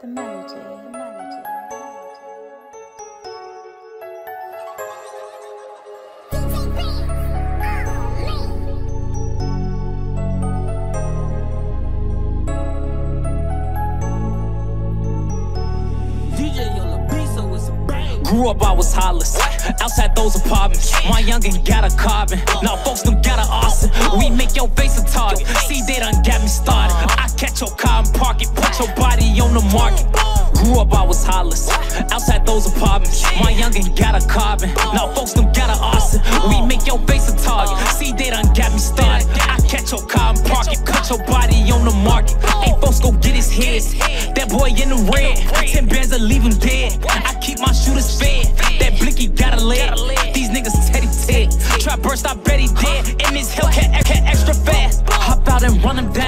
The melody. The melody. Grew up, I was hollis. Outside those apartments, my youngin' got a carbon. Now folks done got a arson. We make your face a target. See, they done got me started. I catch your car and park it, put your body on the market. Grew up, I was hollis. Outside those apartments, my youngin' got a carbon. Now folks done got a arson. We make your face a target. See, they done got me started. I catch your car and park it, put your body on the market. Hey, folks, go get his head. That boy in the red. Ten bands to leave him dead. I keep my shooters fed. That blicky got a leg. These niggas teddy ted. Try burst, I bet he dead. In Hellcat Hellcat extra fast. Hop out and run him down.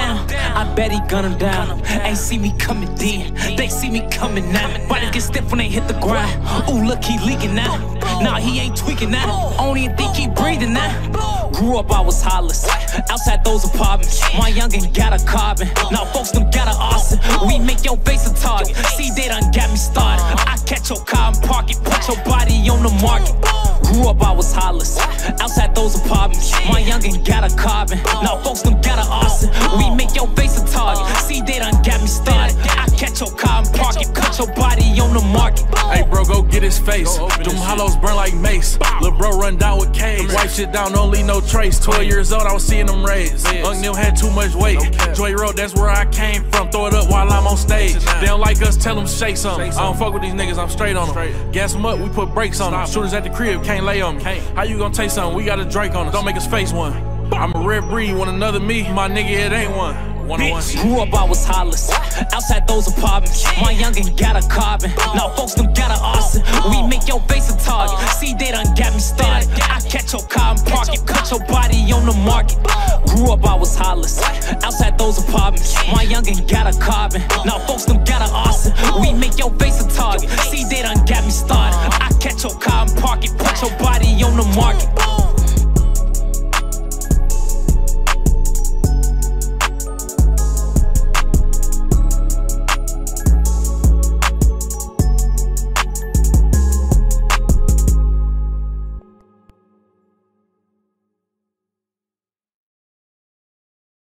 I bet he gun him down. Ain't see me coming then. They see me coming now. Body get stiff when they hit the grind. Ooh, look, he leaking now. Nah, he ain't tweaking now. Only think he breathing now. Grew up, I was hollis. Outside those apartments, my youngin' got a carbon. Now folks them got a arson. We make your face a target. See, they done got me started. I catch your car and park it, put your body on the market. Grew up, I was hollis. Outside those apartments, get his face. Them hollows burn like mace. Lil' bro run down with K's. Wipe shit down, don't leave no trace. 12 years old, I was seeing them raise. Young Neil had too much weight. Joy Road, that's where I came from. Throw it up while I'm on stage. They don't like us, tell them shake something. I don't fuck with these niggas, I'm straight on them. Gas them up, we put brakes on them. Shooters at the crib, can't lay on me. How you gonna taste something? We got a Drake on us. Don't make us face one. I'm a rare breed, want another me. My nigga, it ain't one. Grew up, I was hollis. Outside those apartments, my youngin' got a carbon. Now folks done got a arson. We make your face a target. See, they done got me started. I catch your car and park it, put your body on the market. Grew up, I was hollis. Outside those apartments, my youngin' got a carbon. Now folks done got a arson. We make your face a target. See, they done got me started. I catch your car and park it, put your body